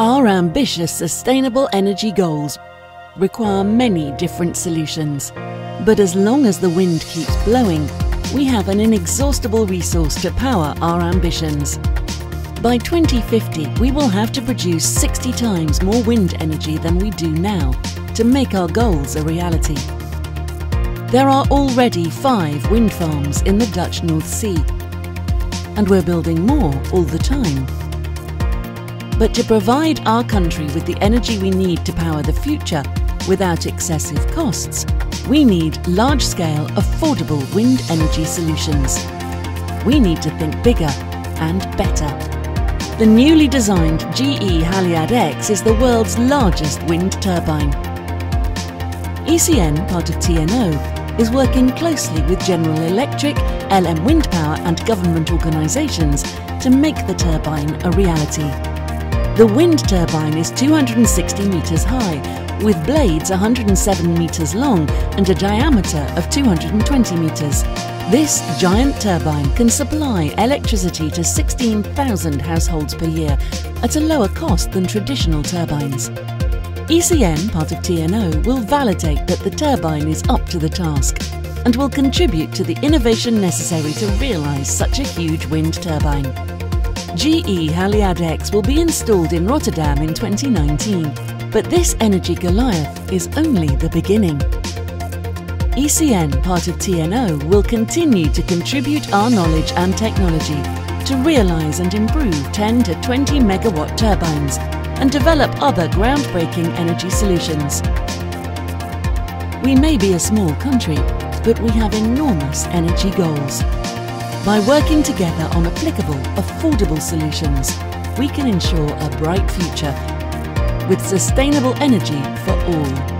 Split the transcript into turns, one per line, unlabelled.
ambitious sustainable energy goals require many different solutions. But as long as the wind keeps blowing, we have an inexhaustible resource to power our ambitions. By 2050, we will have to produce 60 times more wind energy than we do now to make our goals a reality. There are already five wind farms in the Dutch North Sea, and we're building more all the time. But to provide our country with the energy we need to power the future without excessive costs, we need large-scale, affordable wind energy solutions. We need to think bigger and better. The newly designed GE Haliade X is the world's largest wind turbine. ECN, part of TNO, is working closely with General Electric, LM Wind Power and government organisations to make the turbine a reality. The wind turbine is 260 metres high, with blades 107 metres long and a diameter of 220 metres. This giant turbine can supply electricity to 16,000 households per year at a lower cost than traditional turbines. ECN, part of TNO, will validate that the turbine is up to the task and will contribute to the innovation necessary to realise such a huge wind turbine. GE Haliade X will be installed in Rotterdam in 2019, but this Energy Goliath is only the beginning. ECN, part of TNO, will continue to contribute our knowledge and technology to realise and improve 10 to 20 megawatt turbines and develop other groundbreaking energy solutions. We may be a small country, but we have enormous energy goals. By working together on applicable, affordable solutions, we can ensure a bright future with sustainable energy for all.